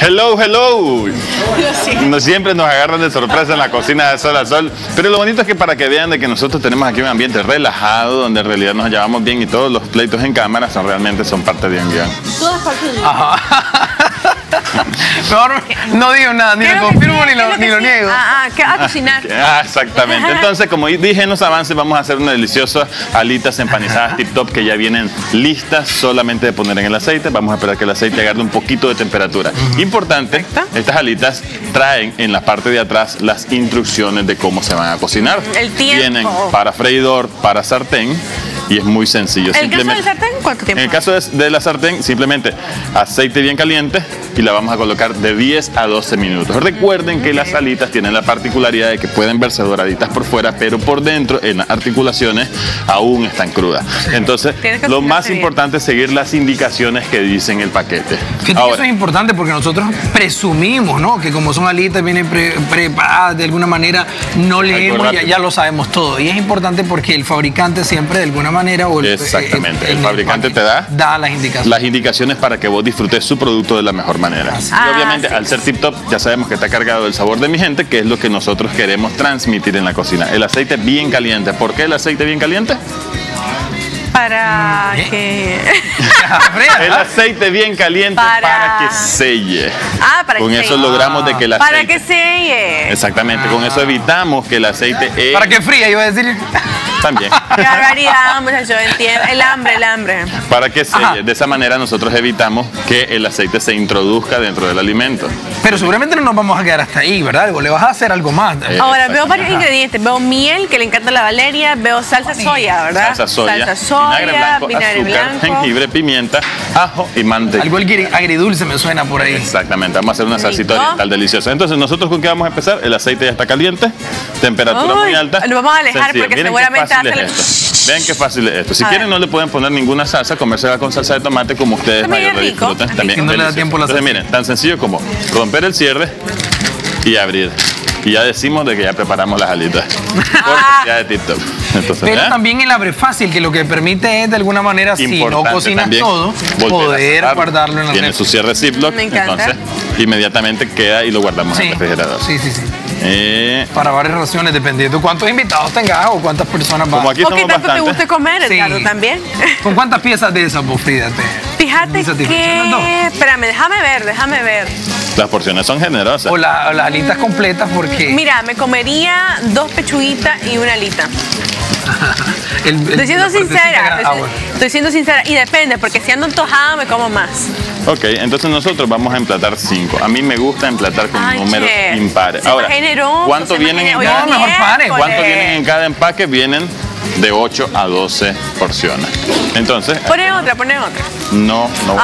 Hello, hello. No siempre nos agarran de sorpresa en la cocina de Sol a Sol. Pero lo bonito es que para que vean de que nosotros tenemos aquí un ambiente relajado, donde en realidad nos llevamos bien y todos los pleitos en cámara son realmente son parte de un guion. Todas partes de Mejor no digo nada, ni ¿Qué es lo confirmo sí? ni ¿Qué es lo, ni lo niego. Ah, ah, a cocinar. Ah, exactamente. Entonces, como dije en los avances, vamos a hacer unas deliciosas alitas empanizadas tip top que ya vienen listas solamente de poner en el aceite. Vamos a esperar que el aceite agarre un poquito de temperatura. Importante, Perfecto. estas alitas traen en la parte de atrás las instrucciones de cómo se van a cocinar. El tiempo. Vienen para freidor, para sartén y es muy sencillo. ¿El caso del sartén cuánto tiempo? En el caso de, de la sartén, simplemente aceite bien caliente y la vamos a colocar de 10 a 12 minutos. Recuerden que las alitas tienen la particularidad de que pueden verse doraditas por fuera, pero por dentro, en las articulaciones, aún están crudas. Entonces, lo más bien. importante es seguir las indicaciones que dice en el paquete. Que eso es importante porque nosotros presumimos, ¿no? Que como son alitas, vienen pre- preparadas de alguna manera, no leemos, ya, ya lo sabemos todo. Y es importante porque el fabricante siempre de alguna manera... O el, Exactamente. El fabricante te da Da las indicaciones. las indicaciones para que vos disfrutes su producto de la mejor manera. Y Ah, obviamente, sí. al ser tip top, ya sabemos que está cargado del sabor de mi gente, que es lo que nosotros queremos transmitir en la cocina. El aceite bien caliente. ¿Por qué el aceite bien caliente? Para ¿Eh? que... El aceite bien caliente para, Para- que selle. Ah, para Con que eso selle. logramos de que el aceite... Para que selle. Exactamente, con eso evitamos que el aceite... eh, Para que fría, iba a decir. También. Qué barbaridad, muchachos, entiendo. El hambre, el hambre. Para que. Ajá. De esa manera nosotros evitamos que el aceite se introduzca dentro del alimento. Pero seguramente no nos vamos a quedar hasta ahí, ¿verdad? Le vas a hacer algo más. Eh, Ahora, veo varios Ajá. ingredientes. Veo miel, que le encanta la Valeria. Veo salsa soya, ¿verdad? Salsa soya, Salsa soya, vinagre blanco, vinagre azúcar, blanco. jengibre, pimienta, ajo y mantequilla. Algo agri- agridulce me suena por ahí. Exactamente, vamos a hacer una salsita oriental deliciosa. Entonces, ¿nosotros con qué vamos a empezar? El aceite ya está caliente, temperatura Uy, muy alta. lo vamos a alejar porque Miren seguramente fácil es esto. Vean qué fácil es esto. Si A quieren, ver. no le pueden poner ninguna salsa, comérsela con salsa de tomate como ustedes También mayor es le rico, disfruten. También No le da tiempo la Entonces, salsa. miren, tan sencillo como romper el cierre y abrir. Y ya decimos de que ya preparamos las alitas. Porque ya de tip top. Entonces, Pero ¿vean? también el abre fácil, que lo que permite es de alguna manera, si no cocinas también todo, a poder guardarlo en la Tiene su cierre Ziploc, Me encanta. entonces inmediatamente queda y lo guardamos en Sí, el refrigerador. sí, sí, sí. Eh, Para varias raciones, dependiendo cuántos invitados tengas o cuántas personas como van. aquí ¿O qué te guste comer, Sí. También? ¿Con cuántas piezas de esas vos, Fíjate te satisfacción? que... Espérame, déjame ver, déjame ver. las porciones son generosas. O, la- o las alitas completas porque... Mira, me comería dos pechuguitas y una alita. el- el- Estoy siendo sincera. Estoy, ah, bueno. estoy siendo sincera. Y depende, porque si ando antojada me como más. Ok, entonces nosotros vamos a emplatar cinco. A mí me gusta emplatar con Ay, números impares. Ahora, generoso, ¿cuánto vienen en cada, No, mejor. ¿cuánto vienen en cada empaque? Vienen de 8 a 12 porciones. Entonces, Pone otra, pone otra. no, no.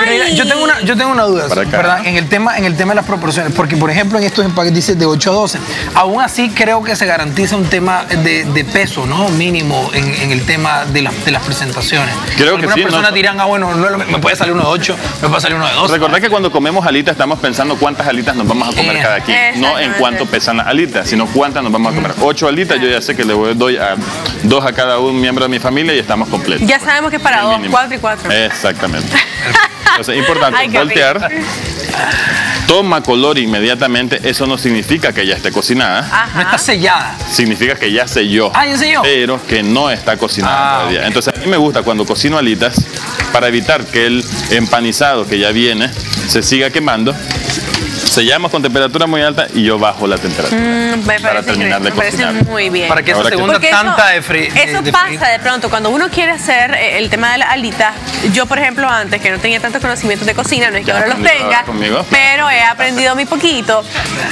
Pero mira, yo tengo una, yo tengo una duda, Para acá. ¿verdad? En el tema, en el tema de las proporciones, porque por ejemplo en estos empaques dice de 8 a 12. Aún así creo que se garantiza un tema de, de peso, ¿no? Mínimo en, en el tema de, las- de las presentaciones. Creo que Algunas sí, personas no- dirán, ah, bueno, no me puede salir uno de 8, me puede salir uno de 12. Recordad que cuando comemos alitas estamos pensando cuántas alitas nos vamos a comer Eh, cada quien. No en cuánto pesan las alitas, sino cuántas nos vamos a comer. Ocho alitas, yo ya sé que le voy- doy a dos a cada un miembro de mi familia y estamos completos. Ya sabemos que es para dos, mínimo. cuatro y cuatro. Exactamente. Entonces, importante, Ay, voltear. Toma color inmediatamente. Eso no significa que ya esté cocinada. No está Ajá. sellada. Significa que ya selló. Ah, ya selló. Pero que no está cocinada Ah, todavía. Entonces, a mí me gusta cuando cocino alitas, para evitar que el empanizado que ya viene se siga quemando, sellamos con temperatura muy alta y yo bajo la temperatura. Mm, me para parece, terminar de me parece cocinar. muy bien. Para que esa Ahora que- segunda tanta de fri- de- Eso de pasa de pronto cuando uno quiere hacer eh, el tema de la alita. Yo, por ejemplo, antes que no tenía tantos conocimientos de cocina, no es que Ya ahora los tenga, pero he aprendido muy poquito.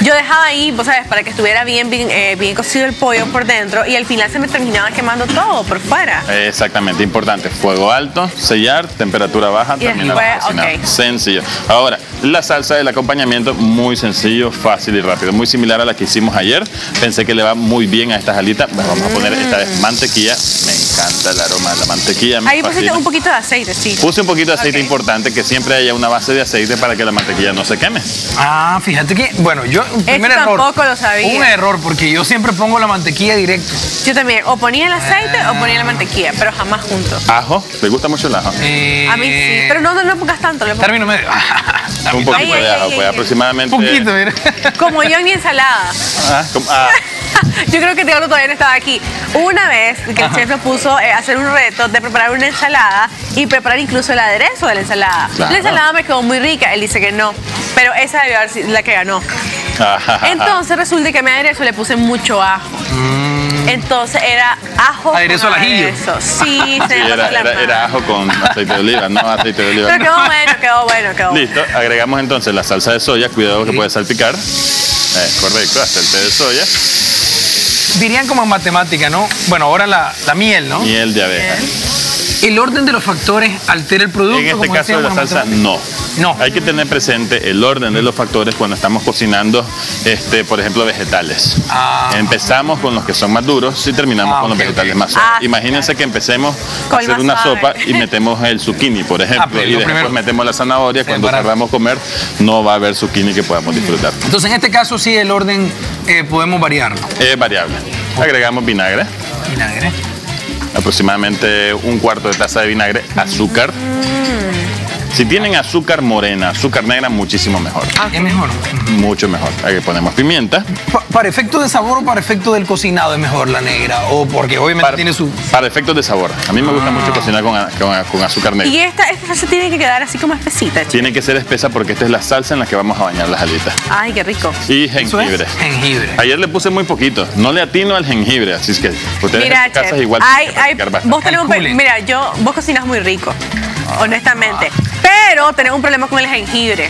Yo dejaba ahí, vos sabes, para que estuviera bien, bien, eh, bien cocido el pollo por dentro y al final se me terminaba quemando todo por fuera. Exactamente, importante. Fuego alto, sellar, temperatura baja, Y terminar después, de cocinar. ok. Sencillo. Ahora, la salsa del acompañamiento, muy sencillo, fácil y rápido. Muy similar a la que hicimos ayer. Pensé que le va muy bien a estas alitas. Pues vamos a poner esta vez mantequilla. Me encanta el aroma de la mantequilla. me Ahí pusiste un poquito de aceite, sí. Puse un poquito de aceite importante, que siempre haya una base de aceite para que la mantequilla no se queme. Ah, fíjate que, bueno, yo, un primer error. tampoco lo sabía. Un error, porque yo siempre pongo la mantequilla directo. Yo también, o ponía el aceite o ponía la mantequilla, pero jamás juntos. Ajo, ¿te gusta mucho el ajo? Eh, A mí sí, pero no, no, no pongas tanto. Le pongo- Término medio. Un poquito Ay, de ay, ajo, ay, pues ay. aproximadamente. poquito, mira. Como yo en mi ensalada. Ah, como- ah, Yo creo que Teodoro todavía no estaba aquí. Una vez que el chef me puso eh, a hacer un reto de preparar una ensalada y preparar incluso el aderezo de la ensalada. Claro. La ensalada me quedó muy rica, él dice que no, pero esa debió haber sido la que ganó. ah, Entonces resulta que a mi aderezo le puse mucho ajo. Entonces era ajo Mm. Aderezo con al ajillo. aderezo. Sí, Sí, era, era- ajo con aceite de oliva, no aceite de oliva. Pero quedó bueno, quedó bueno, quedó bueno. Listo, agregamos entonces la salsa de soya, cuidado que puede salpicar. Eh, correcto, hasta el té de soya, Dirían como en matemática, ¿no? Bueno, ahora la, la miel, ¿no? miel de abeja. El orden de los factores altera el producto. En este como caso de la salsa, matemática. no. No. Hay que tener presente el orden de los factores cuando estamos cocinando, este, por ejemplo, vegetales. Ah. Empezamos con los que son más duros y terminamos Ah, con los vegetales más suaves. Ah, Imagínense que empecemos a Con hacer una suave. sopa y metemos el zucchini, por ejemplo, y después primero. metemos la zanahoria. Cuando queramos comer, no va a haber zucchini que podamos disfrutar. Entonces, en este caso, sí, el orden eh, podemos variarlo. Es variable. Agregamos vinagre. Vinagre. aproximadamente un cuarto de taza de vinagre, azúcar. Si tienen azúcar morena, azúcar negra, muchísimo mejor. Es mejor. Mucho mejor. Aquí ponemos pimienta. Pa- ¿Para efecto de sabor o para efecto del cocinado es mejor la negra? O porque obviamente Para, tiene su... para efectos de sabor. A mí me gusta mucho cocinar con, con azúcar negra. Y esta, esta salsa tiene que quedar así como espesita. chico. Tiene que ser espesa porque esta es la salsa en la que vamos a bañar las alitas. Ay, qué rico. Y es jengibre. jengibre. Ayer le puse muy poquito. No le atino al jengibre, así es que ustedes Mira, en sus casas igual hay- hay- vos tenés un mira, yo, vos cocinas muy rico, honestamente, pero tenés un problema con el jengibre.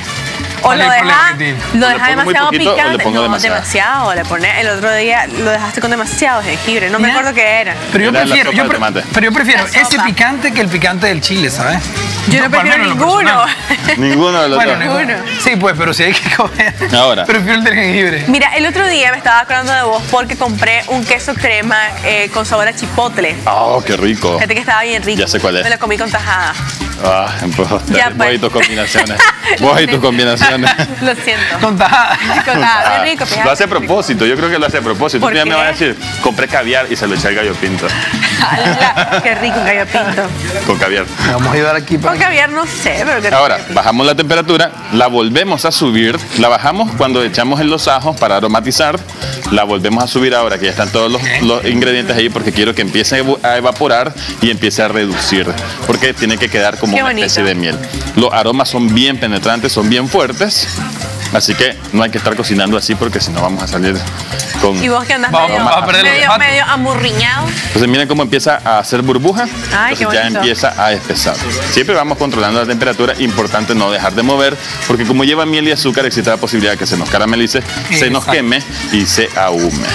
O ¿Cuál lo dejas lo ¿Le muy demasiado poquito le picante. pongo no, demasiado? demasiado. Le pones, el otro día lo dejaste con demasiado jengibre. No me acuerdo qué era. Pero yo Era prefiero, yo pre- pero yo prefiero ese picante que el picante del chile, ¿sabes? Yo no prefiero ninguno. Ninguno de los Bueno, dos. ninguno. Ninguno. Sí, pues, pero si hay que comer. Ahora. Prefiero el del jengibre. Mira, el otro día me estaba acordando de vos porque compré un queso crema eh, con sabor a chipotle. Oh, qué rico. Fíjate que estaba bien rico. Ya sé cuál es. Me lo comí con tajada. Ah, pues, Ya, vos pues. y tus combinaciones. Vos y tus combinaciones. Lo siento. Con tajada. Con tajada. Ah, rico, fíjate. lo hace a propósito, yo creo que lo hace a propósito. ¿Por Un día me qué? va a decir, compré caviar y se lo eché al gallo pinto. Ala, Qué rico un gallo pinto. Con caviar. Vamos a ayudar aquí para... Con caviar no sé, pero rico. Ahora, bajamos la temperatura, la volvemos a subir, la bajamos cuando echamos en los ajos para aromatizar, la volvemos a subir ahora que ya están todos los, los ingredientes ahí porque quiero que empiece a evaporar y empiece a reducir, porque tiene que quedar como Qué una bonito. especie de miel. Los aromas son bien penetrantes, son bien fuertes, así que no hay que estar cocinando así porque si no vamos a salir con... Y vos que andas Vamos, medio, vamos a medio, medio amurriñado. Entonces miren cómo empieza a hacer burbuja. Ay, qué ya empieza a espesar. Siempre vamos controlando la temperatura. Importante no dejar de mover, porque como lleva miel y azúcar, existe la posibilidad de que se nos caramelice, se nos Exacto. queme y se ahume.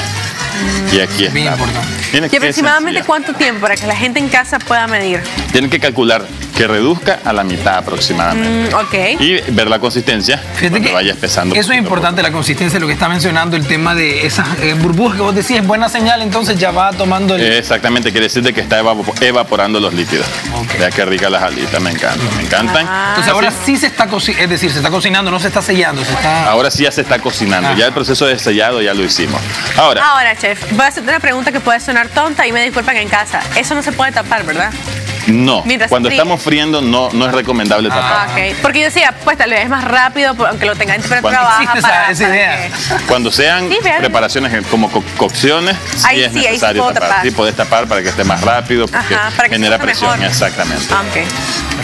Y aquí está. Bien ¿Y aproximadamente cuánto tiempo para que la gente en casa pueda medir? Tienen que calcular que reduzca a la mitad aproximadamente. Mm, ok. Y ver la consistencia Fíjate que vaya espesando. Eso es importante, la consistencia, lo que está mencionando, el tema de esas eh, burbujas que vos decís, es buena señal, entonces ya va tomando el... Exactamente, quiere decir de que está evapo- evaporando los líquidos. Ok. Vea qué ricas las alitas, me encantan, me encantan. Ah. entonces ahora sí se está cocinando, es decir, se está cocinando, no se está sellando, se está... Ahora sí ya se está cocinando, Ah. ya el proceso de sellado ya lo hicimos. Ahora, Ahora, chef, voy a hacer una pregunta que puede sonar tonta y me disculpan en casa. Eso no se puede tapar, ¿verdad? No, Mientras cuando fríe. estamos friendo no, no es recomendable Ah, tapar. ok. Porque yo decía, pues tal vez es más rápido, aunque lo tenga en temperatura Cuando- baja. Existe esa- para, esa para idea. que- Cuando sean Sí, preparaciones como co- cocciones, sí Ahí es sí, ahí sí necesario puedo tapar. tapar. Sí, podés tapar para que esté más rápido, porque Ajá, para que genera presión. mejor. Exactamente. Ah.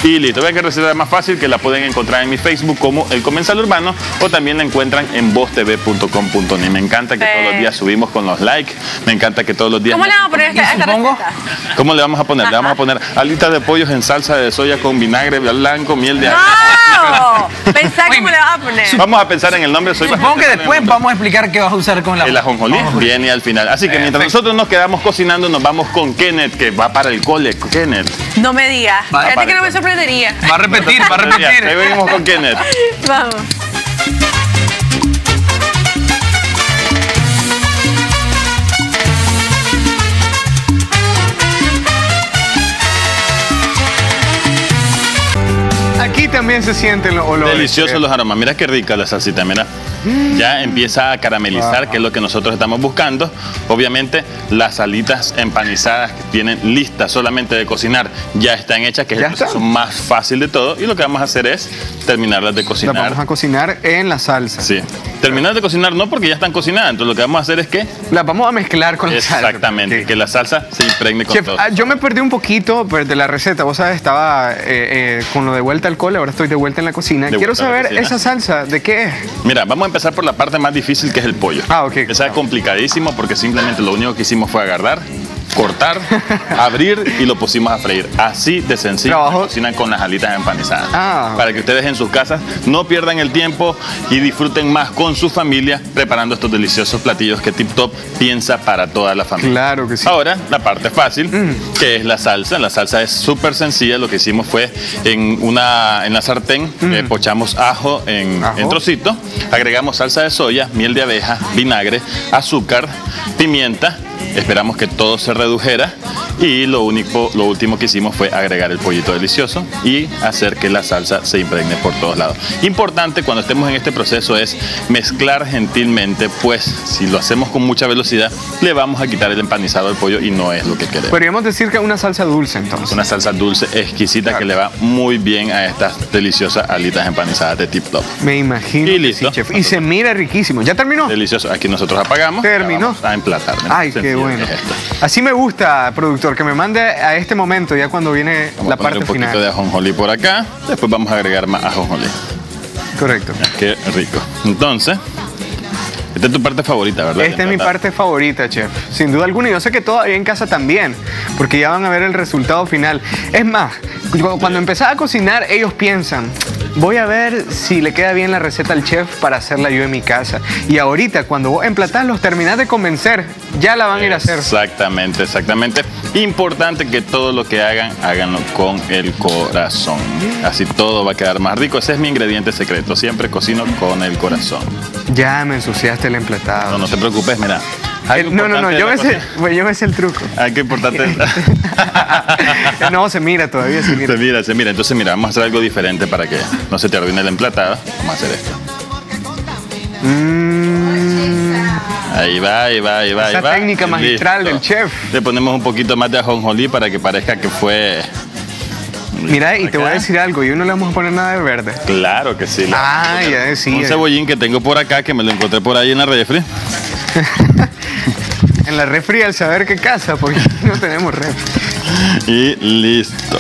Y listo, vean que receta más fácil que la pueden encontrar en mi Facebook como El Comensal Urbano o también la encuentran en voztv.com.ni. Me encanta que todos los días subimos con los likes, me encanta que todos los días... ¿Cómo le vamos a poner? ¿Cómo le vamos a poner? Le vamos a poner alitas de pollos en salsa de soya con vinagre blanco, miel de ajo. ¡No! Pensá Oye, cómo le vas a poner. Vamos a pensar en el nombre. Soy Supongo que después vamos a explicar qué vas a usar con la... el ajonjolí viene al final. Así que mientras Perfecto. nosotros nos quedamos cocinando, nos vamos con Kenneth, que va para el cole. Kenneth. No me digas. Fíjate que no me sorprendería. Va a repetir, va a Ahí repetir. venimos con Kenneth. Vamos. También se sienten los olores. Deliciosos chef. los aromas. Mira qué rica la salsita, mira. Ya empieza a caramelizar, que es lo que nosotros estamos buscando. Obviamente, las alitas empanizadas que tienen listas solamente de cocinar ya están hechas, que es el proceso están. más fácil de todo. Y lo que vamos a hacer es terminarlas de cocinar. vamos a cocinar en la salsa. Sí. Terminar de cocinar no porque ya están cocinadas, entonces lo que vamos a hacer es que La vamos a mezclar con la salsa. exactamente, que la salsa se impregne con Chef, todo. ah, yo me perdí un poquito pues, de la receta. Vos sabes, estaba eh, eh, con lo de vuelta al cole, ahora estoy de vuelta en la cocina. De Quiero saber cocina. esa salsa, ¿de qué es? Mira, vamos a empezar por la parte más difícil que es el pollo. Ah, ok. Esa es complicadísimo porque simplemente lo único que hicimos fue agarrar, cortar, abrir y lo pusimos a freír. Así de sencillo Trabajo. cocinan con las alitas empanizadas. Ah. Para que ustedes en sus casas no pierdan el tiempo y disfruten más con su familia preparando estos deliciosos platillos que Tip Top piensa para toda la familia. Claro que sí. Ahora, la parte fácil, que es la salsa. La salsa es súper sencilla. Lo que hicimos fue en una en la sartén, eh, pochamos ajo en, Ajo. en trocitos, agregamos salsa de soya, miel de abeja, vinagre, azúcar, pimienta. Esperamos que todo se redujera y lo único, lo último que hicimos fue agregar el pollito delicioso y hacer que la salsa se impregne por todos lados. Importante cuando estemos en este proceso es mezclar gentilmente, pues si lo hacemos con mucha velocidad, le vamos a quitar el empanizado al pollo y no es lo que queremos. Podríamos decir que es una salsa dulce entonces. Una salsa dulce exquisita que le va muy bien a estas deliciosas alitas empanizadas de Tip Top. Me imagino. Y que listo. sí, chef. Y se mira riquísimo. ¿Ya terminó? Delicioso. Aquí nosotros apagamos. Terminó. A emplatar. Ay, qué bueno. es. Así me gusta, productor, que me mande a este momento, ya cuando viene Vamos la a parte un poquito final. de ajonjolí por acá. Después vamos a agregar más ajonjolí. Correcto. Qué rico. Entonces, esta es tu parte favorita, ¿verdad? Esta es mi parte favorita, chef. Sin duda alguna. Y yo sé que todavía en casa también, porque ya van a ver el resultado final. Es más, cu- cuando empezaba a cocinar, ellos piensan, voy a ver si le queda bien la receta al chef para hacerla yo en mi casa. Y ahorita, cuando vos emplatás, los terminás de convencer, ya la van a ir a hacer. Exactamente, exactamente. Importante que todo lo que hagan, háganlo con el corazón. Así todo va a quedar más rico. Ese es mi ingrediente secreto. Siempre cocino con el corazón. Ya me ensuciaste el emplatado. No, no te preocupes, mira. Eh, no, no, no, yo la me, sé, pues yo me sé el truco. Algo importante. no, se mira todavía, se mira. Se mira, se mira. Entonces, mira, vamos a hacer algo diferente para que no se te arruine el emplatado. Vamos a hacer esto. Mm, Ahí va, ahí va, ahí va, ahí Esa va. técnica magistral del chef. Le ponemos un poquito más de ajonjolí para que parezca que fue... mira, y te voy a decir algo, y no le vamos a poner nada de verde. Claro que sí. Ah, ya decía. Un cebollín que tengo por acá, que me lo encontré por ahí en la refri. En la refri al saber qué casa, porque no tenemos refri. Y listo.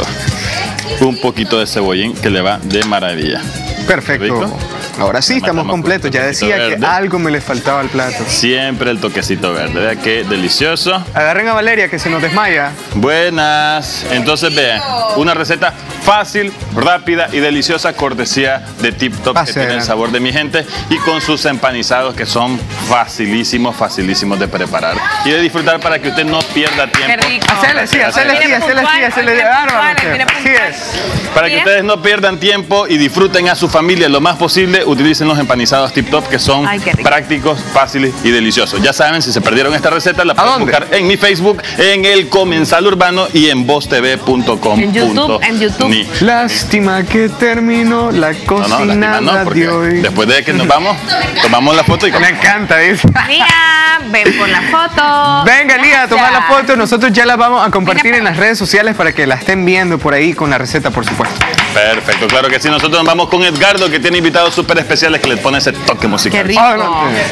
Un poquito de cebollín que le va de maravilla. Perfecto. ¿Rico? Ahora sí, estamos completos. Ya decía que algo me le faltaba al plato. Siempre el toquecito verde. Vea qué delicioso. Agarren a Valeria que se nos desmaya. Buenas. Entonces vean, una receta fácil, rápida y deliciosa, cortesía de Tip Top, que Pase tiene el sabor de mi gente, y con sus empanizados que son facilísimos, facilísimos de preparar y de disfrutar para que usted no pierda Qué tiempo. rico. Hacerle así, puntual, hacerle viene bárbaro. puntual, chef. viene Así es. Para que ustedes no pierdan tiempo y disfruten a su familia lo más posible, utilicen los empanizados Tip Top que son Ay, qué rico. prácticos, fáciles y deliciosos. Ya saben, si se perdieron esta receta, la pueden buscar en mi Facebook, en el Comensal Urbano y en voztv.com. En YouTube, en YouTube. Lástima que terminó la No, no, lástima cocinada no, de hoy. después de que nos vamos, tomamos la foto y Me encanta, dice. Mira, ven por la foto. Venga, Lía, a tomar la foto. Nosotros ya la vamos a compartir en las redes sociales para que la estén viendo por ahí con la receta, por supuesto. Perfecto, claro que sí. Nosotros nos vamos con Edgardo, que tiene invitados súper especiales que les pone ese toque musical. Qué rico. Adelante.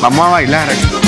Vamos a bailar. aquí.